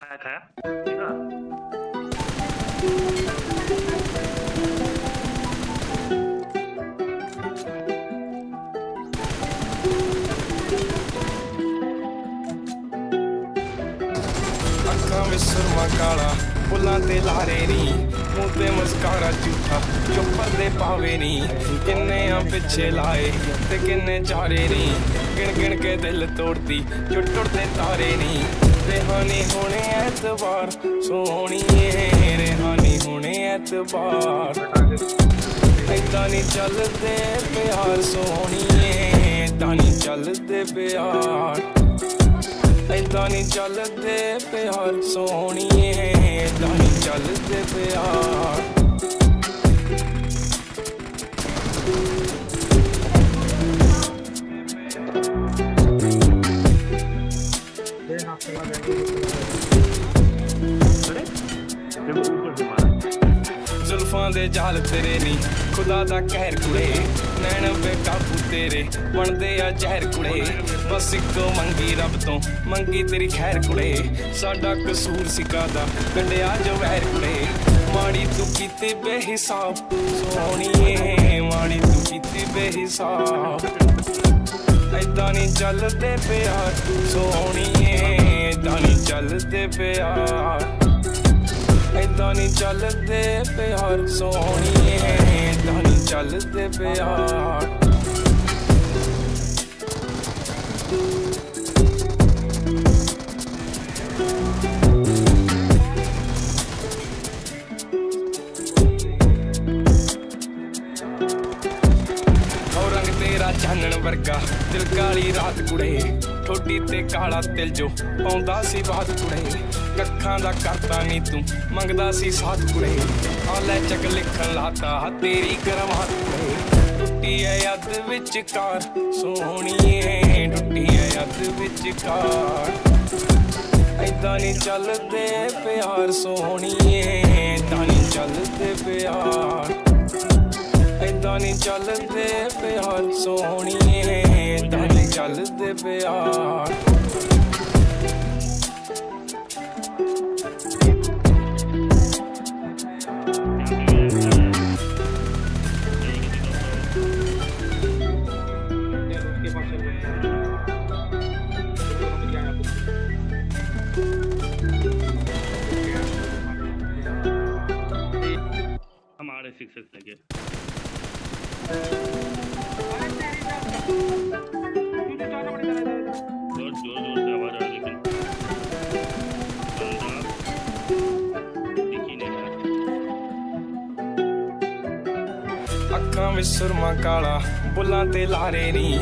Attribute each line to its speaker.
Speaker 1: ਖਾਇਆ
Speaker 2: ਅੱਖਾਂ ਵਿੱਚ ਸੁਰਮਾ ਕਾਲਾ ਬੁੱਲਾਂ ਤੇ ਲਾਰੇ ਨੀ। ਮੂੰਹ ਤੇ ਮੁਸਕਾਰਾ ਝੂਠਾ, ਚੁੱਪਰ ਦੇ ਪਾਵੇ ਨੀ। ਕਿੰਨੇ ਆ ਪਿੱਛੇ ਲਾਏ ਤੇ ਕਿੰਨੇ ਚਾਰੇ ਨੀ। ਗਿਣ ਗਿਣ ਕੇ ਦਿਲ ਤੋੜਦੀ ਜੋ ਟੁੱਟਦੇ ਤਾਰੇ ਨੀ। ਰਹਿਾਨੀ ਹੋਣੇ ਐਤਵਾਰ, ਸੋਹਣੀਏ ਰਹਿਾਨੀ ਹੁਣੇ ਐਤਵਾਰ। ਏਦਾਂ ਨਹੀਂ ਚੱਲਦੇ ਪਿਆਰ, ਸੋਹਣੀਏ ਏਦਾਂ ਨਹੀਂ ਚੱਲਦੇ ਪਿਆਰ। ਏਦਾਂ ਨਹੀਂ ਚੱਲਦੇ ਪਿਆਰ, ਸੋਹਣੀਏ ਏਦਾਂ ਨਹੀਂ ਚੱਲਦੇ ਪਿਆਰ। ਜ਼ੁਲਫਾਂ ਦੇ ਜਾਲ ਤੇਰੇ ਨਹੀਂ ਖੁਦਾ ਦਾ ਕਹਿਰ ਕੁੜੇ। ਨੈਣ ਬੇਕਾਬੂ ਤੇਰੇ, ਬਣਦੇ ਆ ਜ਼ਹਿਰ ਕੁੜੇ। ਬਸ ਇੱਕੋ ਮੰਗੀ ਰੱਬ ਤੋਂ, ਮੰਗੀ ਤੇਰੀ ਖੈਰ ਕੁੜੇ। ਸਾਡਾ ਕਸੂਰ ਸਿਕਾਦਾ ਕੰਡਿਆ ਜੋ ਵਹਿਰ ਕੁੜੇ। ਮਾੜੀ ਤੂੰ ਕੀਤੀ ਬੇਹਿਸਾਬ ਸੋਹਣੀਏ ਮਾੜੀ ਤੂੰ ਕੀਤੀ ਬੇਹਿਸਾਬ। ਏਦਾਂ ਨਹੀਂ ਚੱਲਦੇ ਪਿਆਰ ਸੋਹਣੀਏ ਏਦਾਂ ਚੱਲਦੇ ਪਿਆਰ ਏਦਾਂ ਨਹੀਂ ਚੱਲਦੇ ਪਿਆਰ ਸੋਹਣੀਏ ਏਦਾਂ ਨਹੀਂ ਚੱਲਦੇ ਪਿਆਰ ਚਾਨਣ ਵਰਗਾ। ਦਿਲ ਕਾਲੀ ਰਾਤ ਕੁੜੇ, ਠੋਡੀ ਤੇ ਕਾਲਾ ਤਿਲ ਜੋ ਪਾਉਂਦਾ ਸੀ ਬਾਤ ਕੁੜੇ। ਕੱਖਾਂ ਦਾ ਕਰਤਾ ਨਹੀਂ ਤੂੰ, ਮੰਗਦਾ ਸੀ ਸਾਥ ਕੁੜੇ। ਆ ਲੈ ਚੱਕ ਲਿਖਣ ਲਾਤਾ, ਹਾ ਤੇਰੀ ਕਰਮ ਹੱਥ ਕੁੜੇ। ਟੁੱਟੀ ਐ ਯੱਦ ਵਿੱਚ ਕਾਰ ਸੋਹਣੀਏ, ਟੁੱਟੀ ਐ ਯੱਦ ਵਿੱਚ ਕਾਰ ਏਦਾਂ ਨਹੀਂ ਚੱਲਦੇ ਪਿਆਰ, ਸੋਹਣੀਏ। ਏਦਾਂ ਨਹੀਂ ਚੱਲਦੇ ਪਿਆਰ ਸੋਹਣੀਏ ਏਦਾਂ ਨਹੀਂ ਚੱਲਦੇ ਪਿਆਰ
Speaker 1: हमारे शिक्षक लगे
Speaker 2: ਅੱਖਾਂ ਵਿੱਚ ਸੁਰਮਾ ਕਾਲਾ ਬੁੱਲਾਂ ਤੇ ਲਾਰੇ ਨਹੀਂ